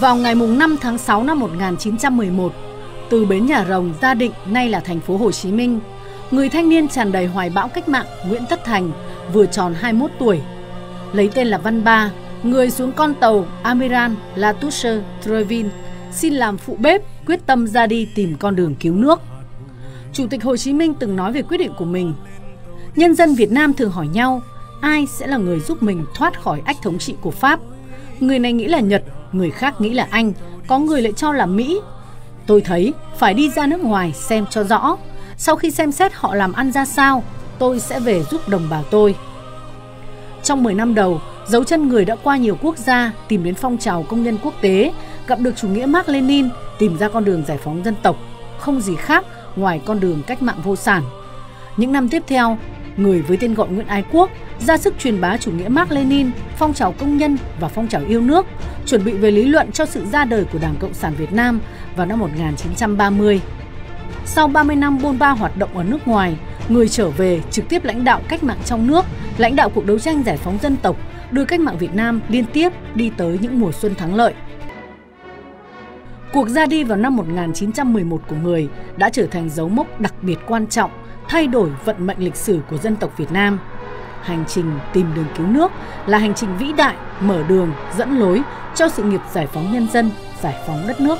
Vào ngày 5 tháng 6 năm 1911, từ bến Nhà Rồng ra Định nay là thành phố Hồ Chí Minh, người thanh niên tràn đầy hoài bão cách mạng Nguyễn Tất Thành vừa tròn 21 tuổi. Lấy tên là Văn Ba, người xuống con tàu Amiral Latouche Trevin xin làm phụ bếp, quyết tâm ra đi tìm con đường cứu nước. Chủ tịch Hồ Chí Minh từng nói về quyết định của mình. Nhân dân Việt Nam thường hỏi nhau ai sẽ là người giúp mình thoát khỏi ách thống trị của Pháp. Người này nghĩ là Nhật, người khác nghĩ là Anh, có người lại cho là Mỹ. Tôi thấy phải đi ra nước ngoài xem cho rõ. Sau khi xem xét họ làm ăn ra sao, tôi sẽ về giúp đồng bào tôi. Trong 10 năm đầu, dấu chân người đã qua nhiều quốc gia tìm đến phong trào công nhân quốc tế, gặp được chủ nghĩa Mark Lenin, tìm ra con đường giải phóng dân tộc, không gì khác ngoài con đường cách mạng vô sản. Những năm tiếp theo, người với tên gọi Nguyễn Ái Quốc ra sức truyền bá chủ nghĩa Mark Lenin, phong trào công nhân và phong trào yêu nước, chuẩn bị về lý luận cho sự ra đời của Đảng Cộng sản Việt Nam vào năm 1930. Sau 30 năm bôn ba hoạt động ở nước ngoài, người trở về trực tiếp lãnh đạo cách mạng trong nước, lãnh đạo cuộc đấu tranh giải phóng dân tộc, đưa cách mạng Việt Nam liên tiếp đi tới những mùa xuân thắng lợi. Cuộc ra đi vào năm 1911 của người đã trở thành dấu mốc đặc biệt quan trọng, thay đổi vận mệnh lịch sử của dân tộc Việt Nam. Hành trình tìm đường cứu nước là hành trình vĩ đại, mở đường, dẫn lối cho sự nghiệp giải phóng nhân dân, giải phóng đất nước.